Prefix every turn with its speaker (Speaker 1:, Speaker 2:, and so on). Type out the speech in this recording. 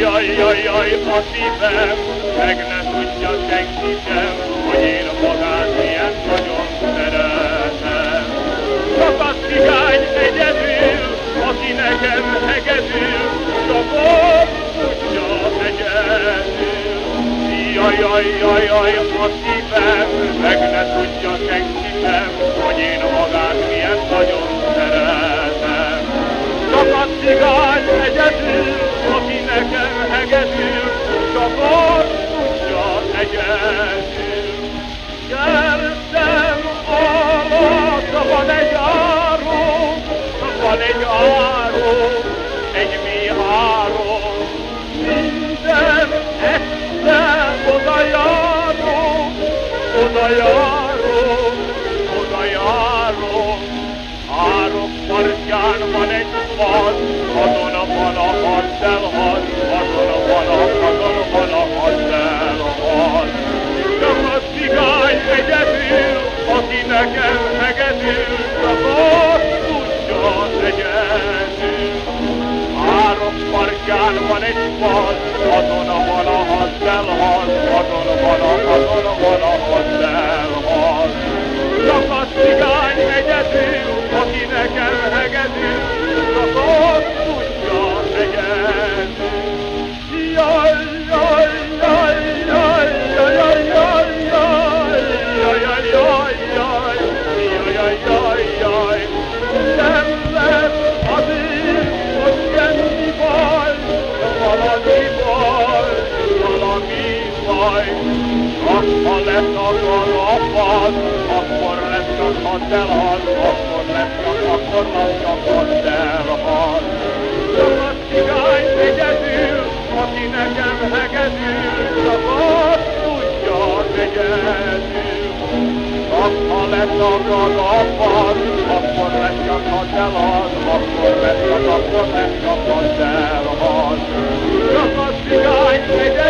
Speaker 1: Jaj, jaj, jaj, a szívem, meg ne tudja senki sem, hogy én a magát ilyen nagyon szeretem. Csak a cigány egyedül, aki nekem hegedül, csak ott tudja egyedül. Jaj, jaj, jaj, jaj, a szívem, meg ne tudja senki oda járó, oda járó. Árok partján van egy vad, azon a van a haddelhad, azon a van a, azon van a haddelhad. Csak a cigány egyedül, aki nekem hegedül, csak azt tudja egyedül. Árok partján van egy vad, one on one. leszakad a fal, akkor leszakad elhal, akkor leszakad, akkor leszakad elhal. Szabad cigány egyedül, aki nekem hegedül, szabad tudja egyedül. Ha leszakad a fal, akkor leszakad elhal, akkor leszakad, akkor leszakad elhal. Szabad cigány egyedül,